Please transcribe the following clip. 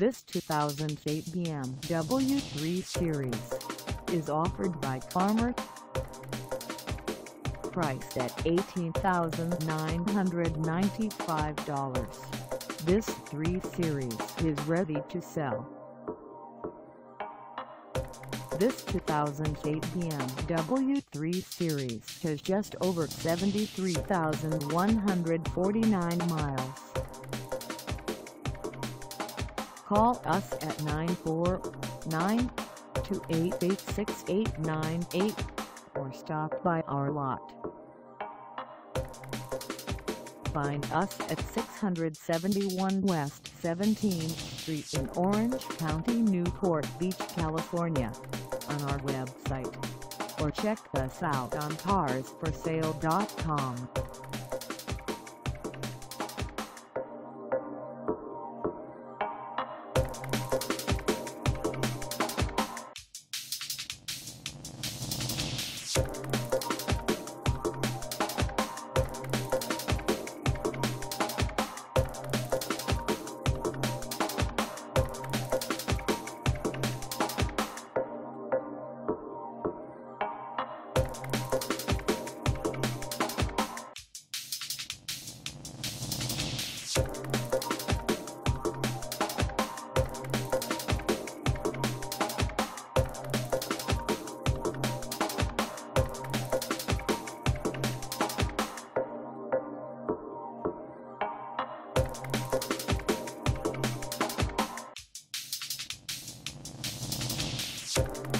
This 2008 BMW 3 Series is offered by CarMart. Priced at $18,995, this 3 Series is ready to sell. This 2008 BMW 3 Series has just over 73,149 miles. Call us at 949-288-6898 or stop by our lot. Find us at 671 West 17th Street in Orange County, Newport Beach, California on our website or check us out on carsforsale.com. you